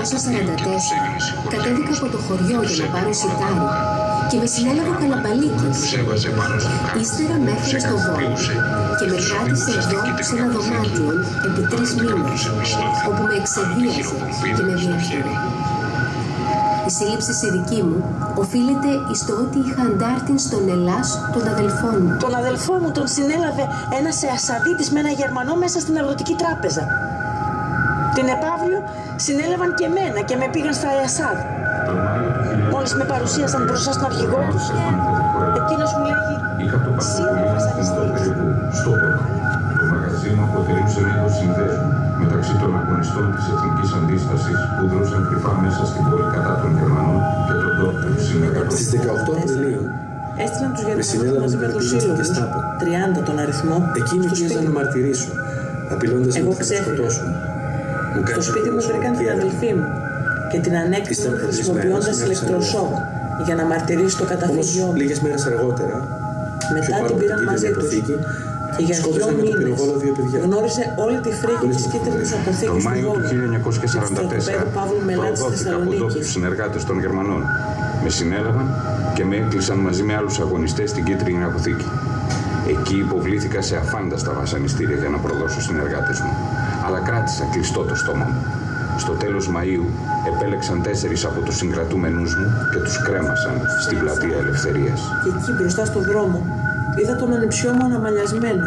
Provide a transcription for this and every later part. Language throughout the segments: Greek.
1944 κατέβηκα από το χωριό για να πάρω σιτάρι και με συνέλαβε ο Καλαμπαλίκης. Τους έβαζε πάνω στον κάμπο. Ύστερα με έφερε στο Βόλο και με κράτησε εδώ σε ένα δωμάτιο επί τρεις μήνες, όπου με εξεδίασε και με διέφερε. Η σύλληψη στη δική μου οφείλεται στο ότι είχα αντάρτην στον Ελλάς τον αδελφό μου. Τον αδελφό μου τον συνέλαβε ένας Εασαδίτης με ένα Γερμανό μέσα στην αγροτική τράπεζα. Την επαύριο συνέλαβαν και εμένα και με πήγαν στα ΕΑΣΑΔ. Μόλις με παρουσίασαν μπροστά στον αρχηγό τους, εκείνος μου λέγει Είχα το «Σίγουρα παρτοκουλί θα στην στείλεις». περίπου στο Πόρτο. Το μαγαζί μου αποτελούσε ένα είδος συνδέσμου μεταξύ των αγωνιστών της Εθνικής Αντίστασης που δρούσαν κρυφά μέσα στην πόλη κατά των Γερμανών και των τόπιων συνεργατών. Στις 18 Απριλίου, Έστειλαν τους Γερμανούς συνέλαβαν μαζί με και τους πήγαν στην σύλλογους, Γεστάπο. 30 τον αριθμό, εκείνοι στο πήγαν σπίτι να μου. μαρτυρήσουν, απειλώντας Εγώ ότι θα με ξέφυγα. σκοτώσουν. Μου Στο κάνανε σπίτι μου βρήκαν την προσωπική αδελφή μου και την ανέκτησαν Ύστερα από τρεις χρησιμοποιώντας μέρες, με άφησαν ηλεκτροσόκ για να μαρτυρήσει το Όμως καταφύγιό μου. λίγες μέρες αργότερα, Μετά πιο πάνω την από πήραν την μαζί κίτρινη τους αποθήκη, και για δύο σκότωσαν με το μήνες πυροβόλο δύο παιδιά. γνώρισε όλη τη φρίκη Χωρίς της να κίτρινης φοβηθεί. Το αποθήκης του Μάιο του Βόλου. 1944 Παύλου Μελάτης προδόθηκα από Θεσσαλονίκης. ντόπιους συνεργάτες των Γερμανών. Με συνέλαβαν και με έκλεισαν μαζί με άλλους αγωνιστές στην κίτρινη αποθήκη. Εκεί υποβλήθηκα σε αφάνταστα βασανιστήρια για να προδώσω συνεργάτες μου. Αλλά κράτησα κλειστό το στόμα μου. Στο τέλος Μαΐου επέλεξαν τέσσερις από τους συγκρατούμενούς μου και τους κρέμασαν στην πλατεία Ελευθερίας. Και εκεί μπροστά στο δρόμο είδα τον ανιψιό μου αναμαλιασμένο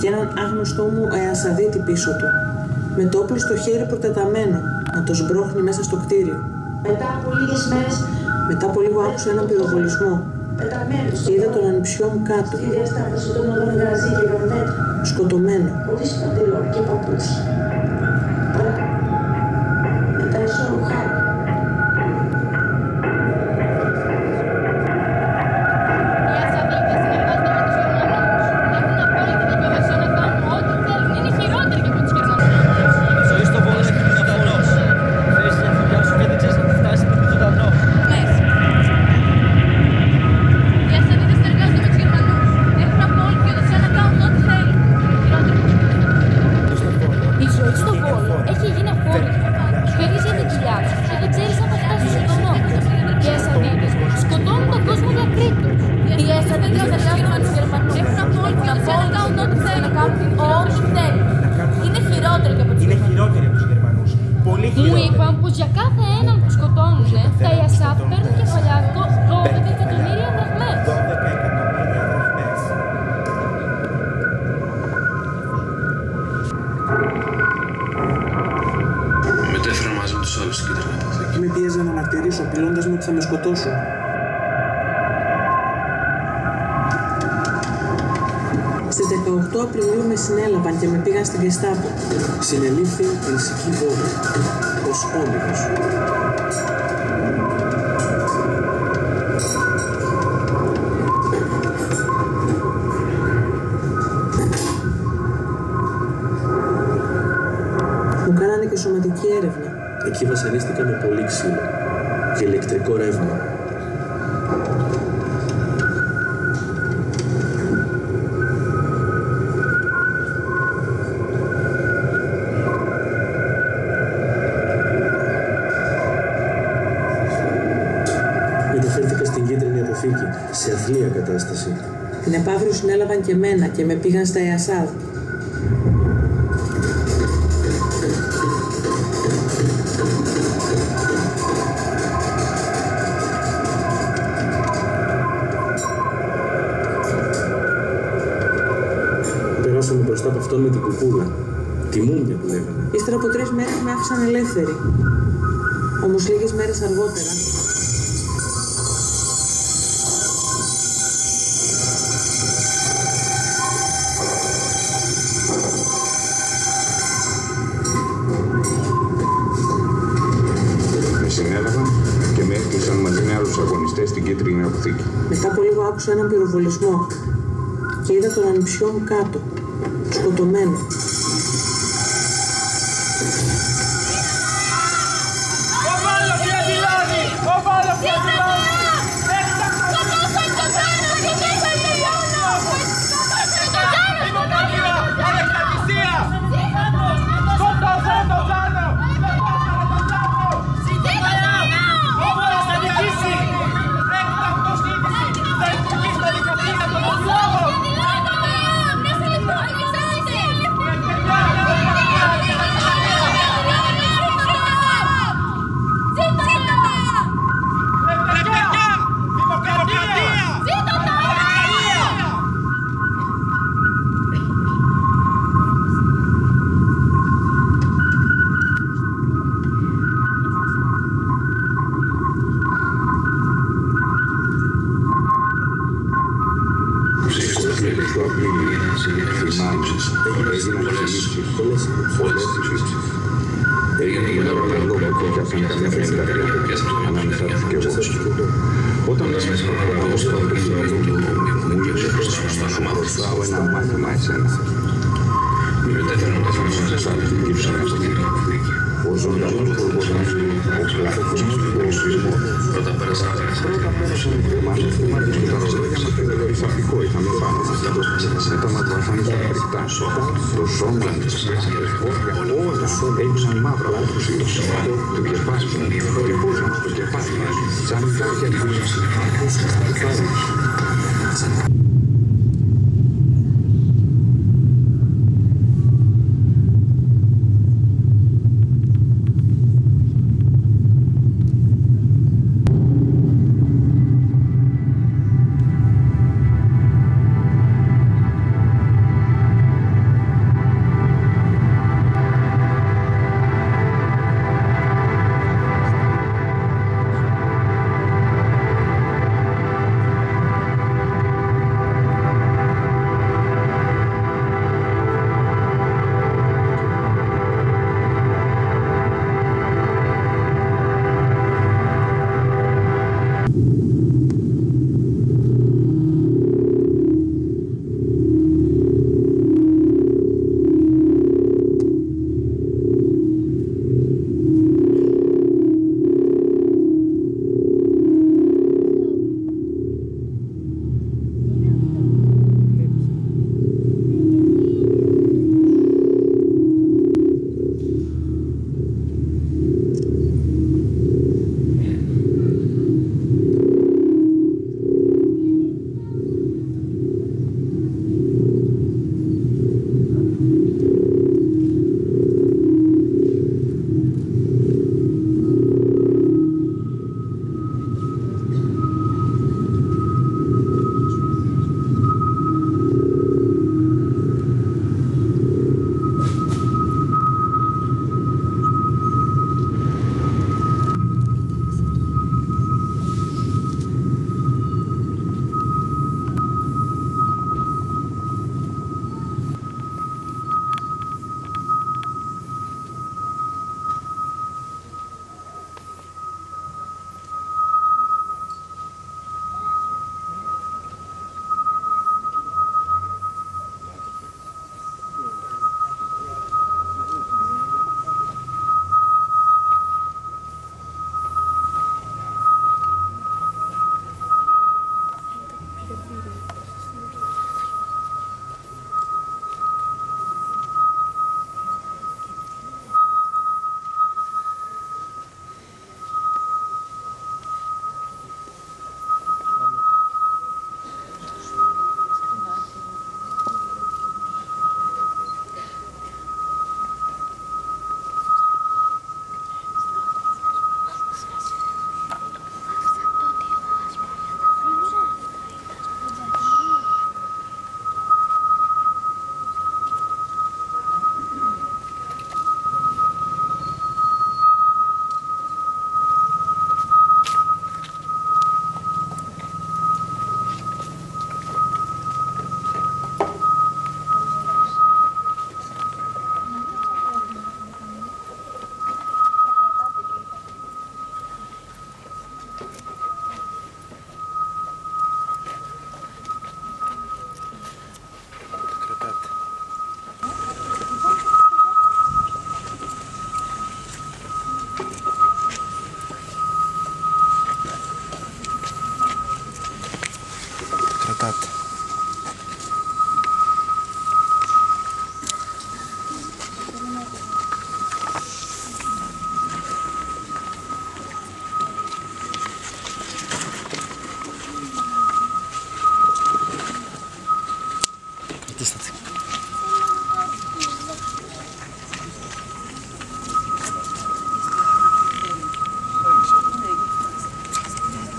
και έναν άγνωστό μου εασαδίτη πίσω του με το όπλο στο χέρι προτεταμένο να το σμπρώχνει μέσα στο κτίριο. Μετά από λίγες μέρες Μετά από λίγο άκουσα έναν πυροβολισμό πεταμένος και είδα τον ανιψιό μου κάτω, στη διασταύρωση των οδών γραζί και γραμμέτρα, σκοτωμένο. χωρίς παντελόνι και παπούτσι. Στις 18 Απριλίου με συνέλαβαν και με πήγαν στην Κεστάπο. συνελήφθη η Ισική Βόλη ως όμιλος. Μου κάνανε και σωματική έρευνα. Εκεί βασανίστηκα με πολύ ξύλο και ηλεκτρικό ρεύμα. Σε αθλία κατάσταση. Την επαύριο συνέλαβαν και εμένα και με πήγαν στα ΕΑΣΑΔ. Περάσαμε μπροστά από αυτόν με την κουκούλα. Τη μούμια που λέγανε. Ύστερα από τρεις μέρες με άφησαν ελεύθερη. Όμως λίγες μέρες αργότερα άκουσα έναν πυροβολισμό και είδα τον ανιψιό μου κάτω, σκοτωμένο. Determinacja, że szaleństwo i wszelkie καμιά πενταριά ανάμεσα τους και εγώ. Όταν μέσα προχωράω στον πρίσινο του, μου είπε πως θα μου χρωστάω ένα μάθημα εσένα. Μετέφεραν τα φωνή μας άλλες δικούς ο ζωντανός προπονητής, ο κλαθμός του ορισμός. Πρώτα πέρασαν Πρώτα πέρασαν οι Γερμανοί θυμάτες και τα ροδάκια μας πέντε σαφικό είχαμε πάνω μας. Μετά μας βάζανε στα φρικτά. Το σώμα, τις πόδια, όλα έγιναν μαύρα όπως το κεφάλι, τυπούσαν στο κεφάλι, σαν κάποια κεφάλι. κρατάτε.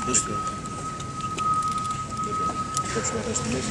Grüß Gott. Ich das nicht.